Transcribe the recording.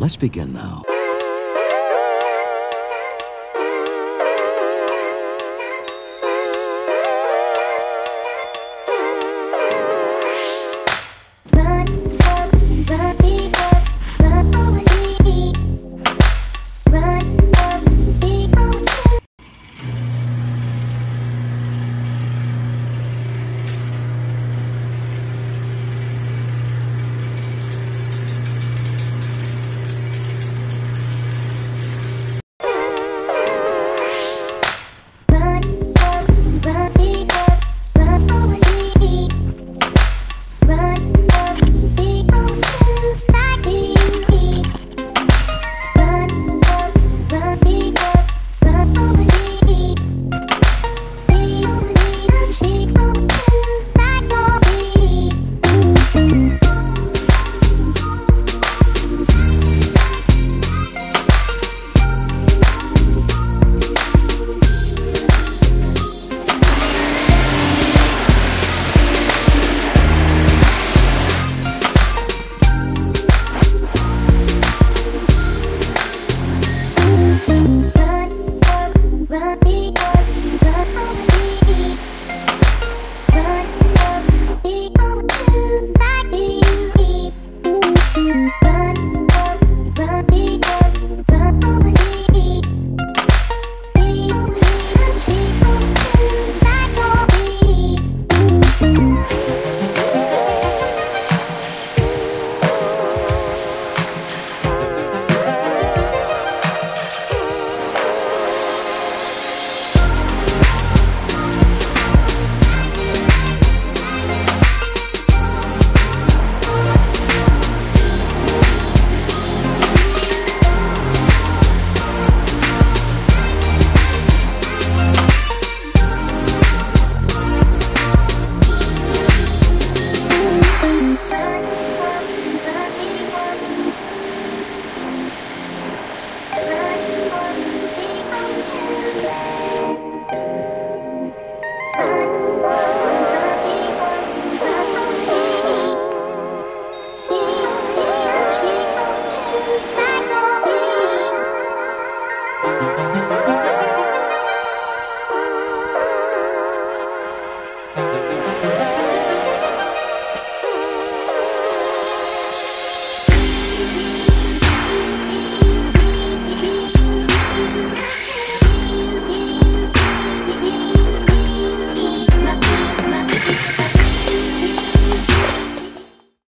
Let's begin now. Run, run, run.